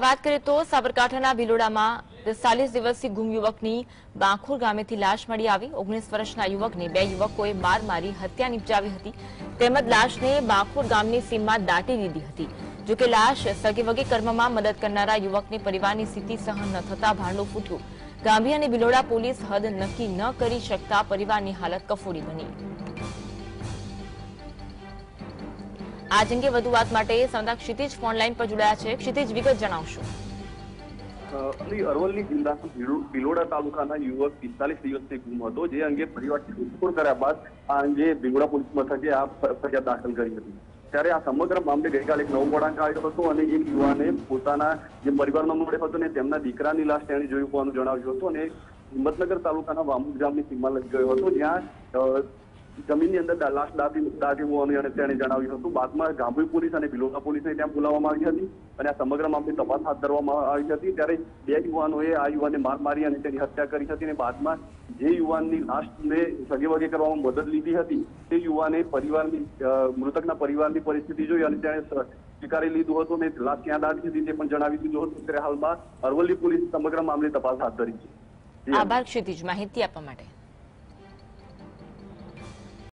વાત કરીએ તો સાબરકાંઠાના ભીલોડામાં પિસ્તાલીસ દિવસથી ગુમ યુવકની બાંખોર ગામેથી લાશ મળી આવી. ઓગણીસ વર્ષના યુવકને બે યુવકોએ માર મારી હત્યા નિપજાવી હતી. તેમજ લાશને બાંખોર ગામની સીમમાં દાટી દીધી હતી. જોકે લાશ સગે વગે કર્મમાં મદદ કરનારા યુવકની પરિવારની સ્થિતિ સહન ન થતા ભાંડું ફૂટ્યું. ગાંભી અને ભિલોડા પોલીસ હદ નક્કી ન કરી શકતા પરિવારની હાલત કફોડી બની. આજ અંગે વધુ વાત માટે સંવાદદાતા ક્ષિતિજ ફોનલાઈન પર જોડાયા છે. ક્ષિતિજ, વિગત જણાવશો. અરવલ્લી જિલ્લાના ભિલોડા તાલુકાના યુવક પિસ્તાલીસ દિવસથી ગુમ હતો, જે અંગે પરિવારથી શોધખોળ કર્યા બાદ આ અંગે ભિલોડા પોલીસ મથકે આ ફરિયાદ દાખલ કરી હતી. ત્યારે આ સમગ્ર મામલે ગઈકાલે એક નવો વળાંક આવ્યો હતો અને એક યુવાને પોતાના જે પરિવારનો મળ્યો હતો ને તેમના દીકરાની લાશ તેણે જોયું હોવાનું જણાવ્યું હતું અને હિંમતનગર તાલુકાના વામુક ગામની સીમા લઈ ગયો હતો, જ્યાં જમીનની અંદર લાશ દાટી દાટી હોવાનું અને તેણે જણાવ્યું હતું. બાદમાં ગાંભી પોલીસ અને ભિલોડા પોલીસને ત્યાં બોલાવવામાં આવી હતી અને આ સમગ્ર મામલે તપાસ હાથ ધરવામાં આવી હતી. ત્યારે બે યુવાનોએ આ યુવાનને માર મારી અને તેની હત્યા કરી હતી અને બાદમાં જે યુવાનની લાશને સગે વગે કરવામાં મદદ લીધી હતી, તે યુવાને પરિવારની મૃતકના પરિવારની પરિસ્થિતિ જોઈ અને તેણે સ્વીકારી લીધું હતું અને લાશ ક્યાં દાટી હતી તે પણ જણાવી દીધું હતું. ત્યારે હાલમાં અરવલ્લી પોલીસ સમગ્ર મામલે તપાસ હાથ ધરી છે. આભાર ક્ષિતિજ, માહિતી આપવા માટે.